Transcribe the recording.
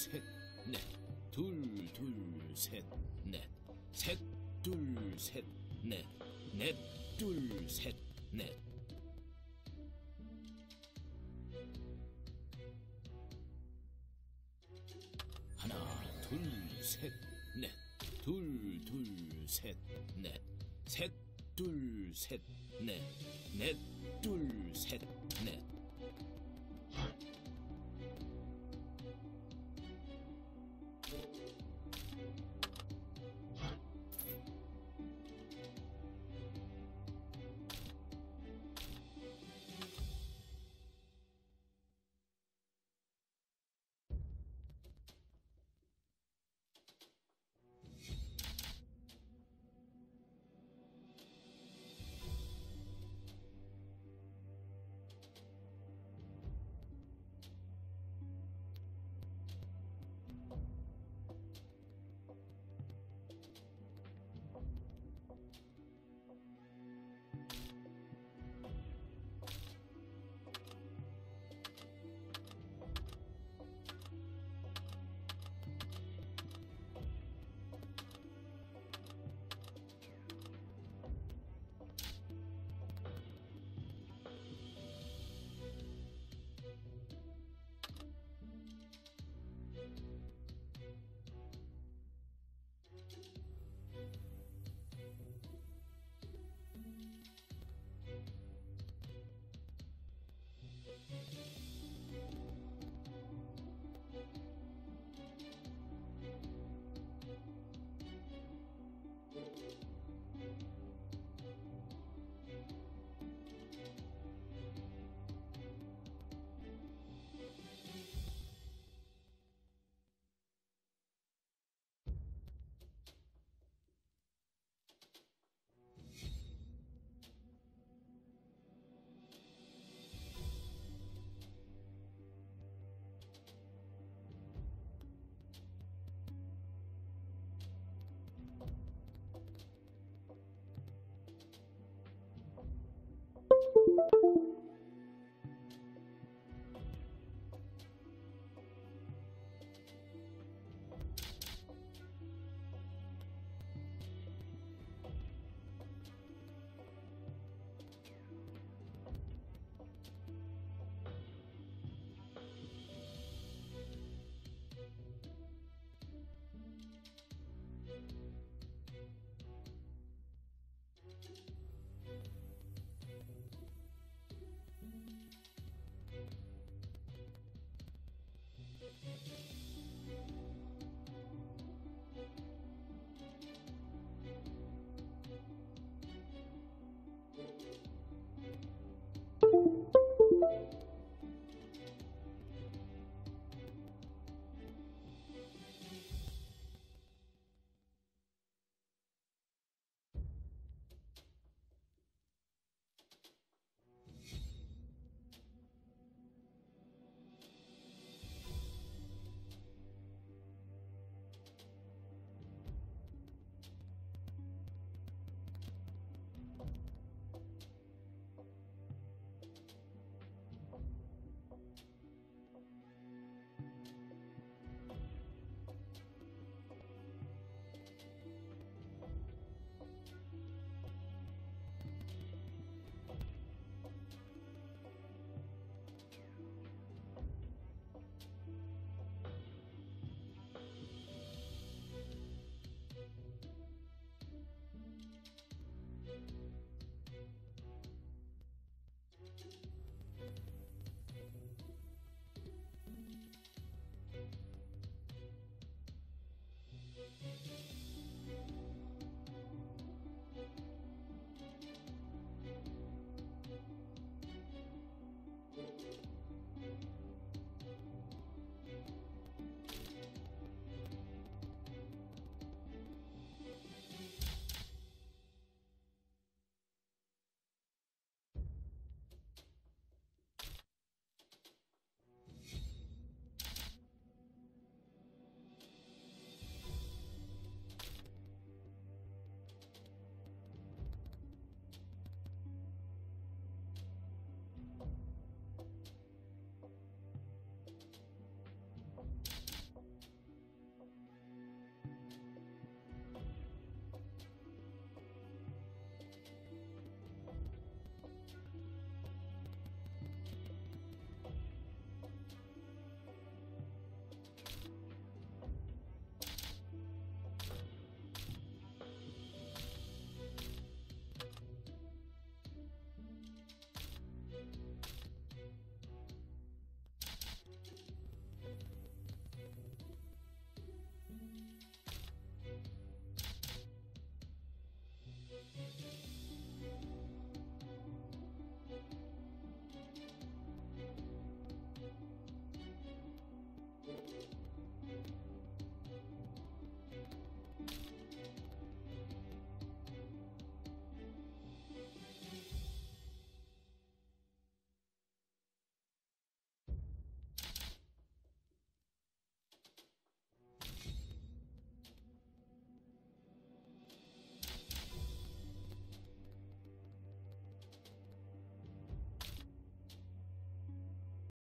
셋, 넷. 둘, 둘, 셋, 넷. 셋, 둘, 셋, 넷. 넷, 둘, 셋, 넷. 하나, 둘, 셋, 넷. 둘, 둘, 셋, 넷. 셋, 둘, 셋, 넷. 넷, 둘, 셋, 넷.